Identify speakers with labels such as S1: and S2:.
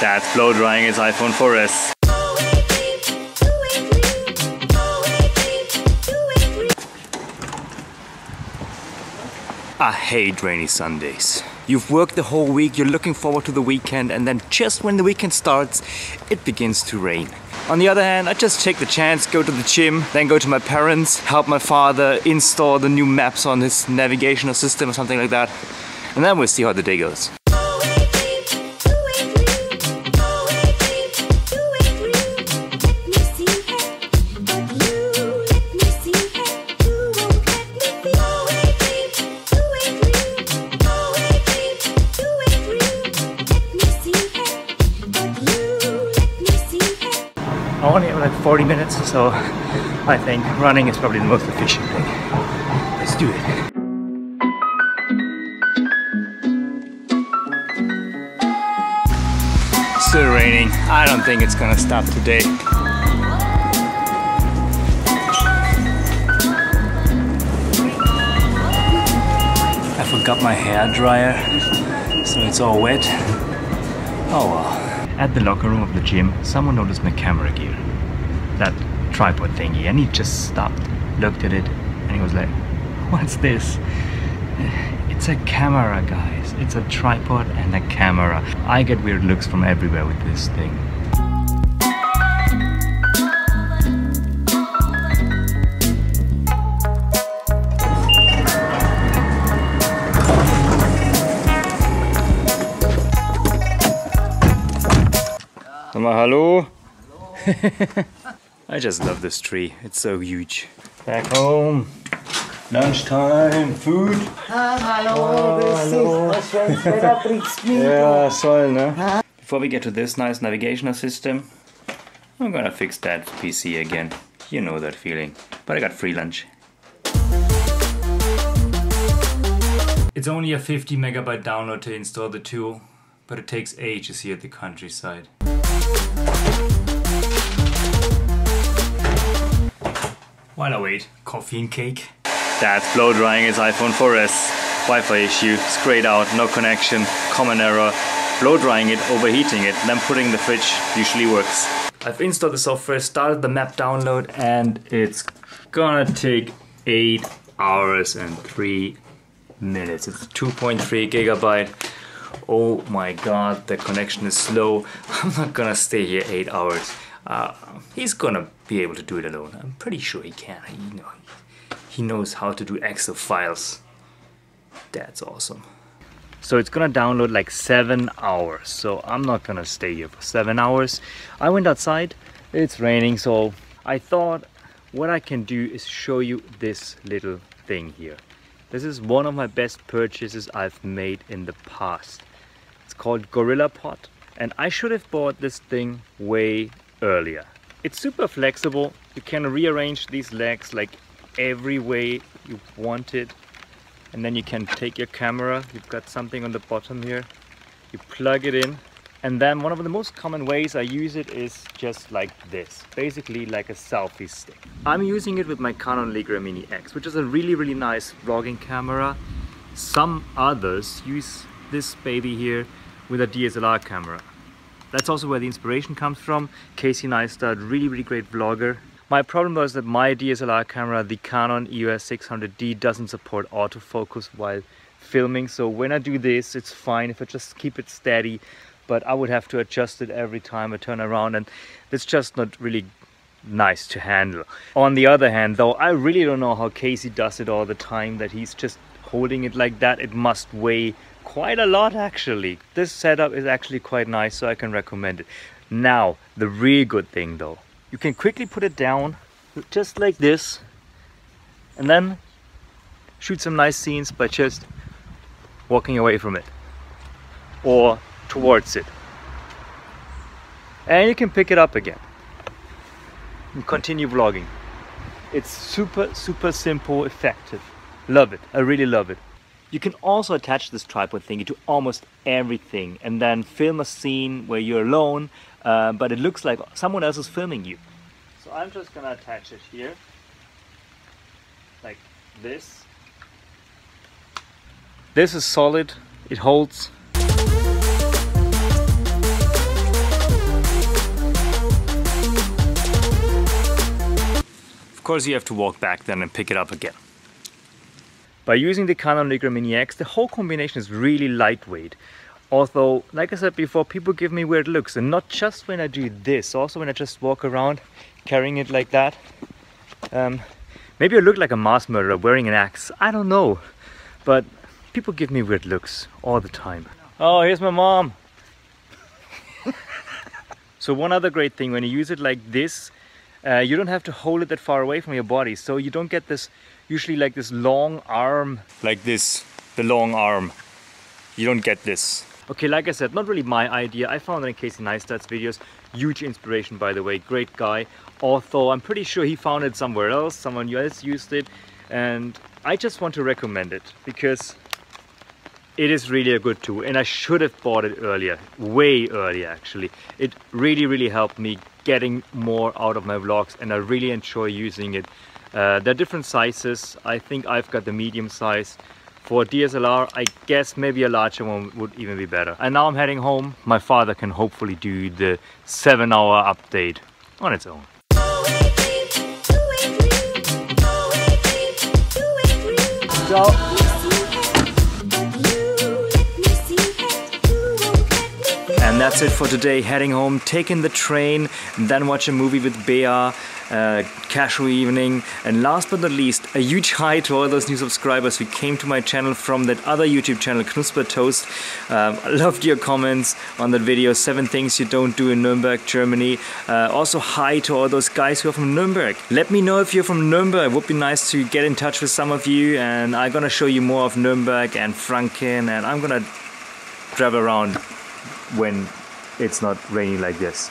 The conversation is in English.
S1: Dad's blow drying his iPhone 4S. I ah, hate rainy Sundays. You've worked the whole week, you're looking forward to the weekend, and then just when the weekend starts, it begins to rain. On the other hand, I just take the chance, go to the gym, then go to my parents, help my father install the new maps on his navigational system or something like that, and then we'll see how the day goes. Only have like 40 minutes, or so I think running is probably the most efficient thing. Let's do it. Still raining. I don't think it's gonna stop today. I forgot my hair dryer, so it's all wet. Oh well. At the locker room of the gym, someone noticed my camera gear. That tripod thingy, and he just stopped, looked at it, and he was like, What's this? It's a camera, guys. It's a tripod and a camera. I get weird looks from everywhere with this thing. Sag mal hallo. I just love this tree. It's so huge. Back home. Lunchtime, food.
S2: Hallo, grüß dich. Was für ein Wetter bringt's mir?
S1: Yeah, soll, ne? Before we get to this nice navigational system, I'm gonna fix that PC again. You know that feeling. But I got free lunch. It's only a 50 megabyte download to install the tool, but it takes ages here at the countryside. Wait, oh coffee and cake. Dad's blow drying his iPhone 4S. Wi-Fi issue, straight out, no connection, common error. Blow drying it, overheating it, then putting the fridge usually works. I've installed the software, started the map download, and it's gonna take 8 hours and 3 minutes. It's 2.3 gigabyte. Oh my god, the connection is slow. I'm not gonna stay here 8 hours. Uh, he's gonna be able to do it alone. I'm pretty sure he can. You know, he knows how to do Excel files. That's awesome. So it's gonna download like seven hours. So I'm not gonna stay here for seven hours. I went outside, it's raining, so I thought what I can do is show you this little thing here. This is one of my best purchases I've made in the past. It's called Gorillapod and I should have bought this thing way earlier. It's super flexible. You can rearrange these legs like every way you want it. And then you can take your camera. You've got something on the bottom here. You plug it in. And then one of the most common ways I use it is just like this. Basically like a selfie stick. I'm using it with my Canon Legria Mini X which is a really really nice vlogging camera. Some others use this baby here with a DSLR camera that's also where the inspiration comes from Casey Neistat really really great vlogger my problem was that my DSLR camera, the Canon EOS 600D, doesn't support autofocus while filming. So when I do this, it's fine if I just keep it steady, but I would have to adjust it every time I turn around and it's just not really nice to handle. On the other hand, though, I really don't know how Casey does it all the time, that he's just holding it like that. It must weigh quite a lot actually. This setup is actually quite nice, so I can recommend it. Now, the really good thing though, you can quickly put it down just like this and then shoot some nice scenes by just walking away from it or towards it. And you can pick it up again and continue vlogging. It's super super simple effective. Love it. I really love it you can also attach this tripod thingy to almost everything and then film a scene where you're alone, uh, but it looks like someone else is filming you. So I'm just gonna attach it here, like this. This is solid, it holds. Of course you have to walk back then and pick it up again. By using the Canon Legria Mini X, the whole combination is really lightweight. Although, like I said before, people give me weird looks and not just when I do this, also when I just walk around carrying it like that. Um, maybe I look like a mass murderer wearing an axe, I don't know. But people give me weird looks all the time. Oh, here's my mom. so one other great thing, when you use it like this, uh, you don't have to hold it that far away from your body. So you don't get this, usually like this long arm, like this, the long arm. You don't get this. Okay, like I said, not really my idea. I found it in Casey Neistat's videos. Huge inspiration, by the way. Great guy. Although I'm pretty sure he found it somewhere else. Someone else used it. And I just want to recommend it because it is really a good tool and I should have bought it earlier, way earlier actually. It really, really helped me getting more out of my vlogs and I really enjoy using it. Uh, there are different sizes. I think I've got the medium size. For DSLR, I guess maybe a larger one would even be better. And now I'm heading home. My father can hopefully do the seven hour update on its own. So And that's it for today. Heading home, taking the train, then watch a movie with Bea, uh, casual evening. And last but not least, a huge hi to all those new subscribers who came to my channel from that other YouTube channel, Knusper Toast. Um, I loved your comments on that video, seven things you don't do in Nuremberg, Germany. Uh, also hi to all those guys who are from Nuremberg. Let me know if you're from Nuremberg. It would be nice to get in touch with some of you. And I'm gonna show you more of Nuremberg and Franken. And I'm gonna travel around when it's not raining like this.